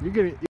You're gonna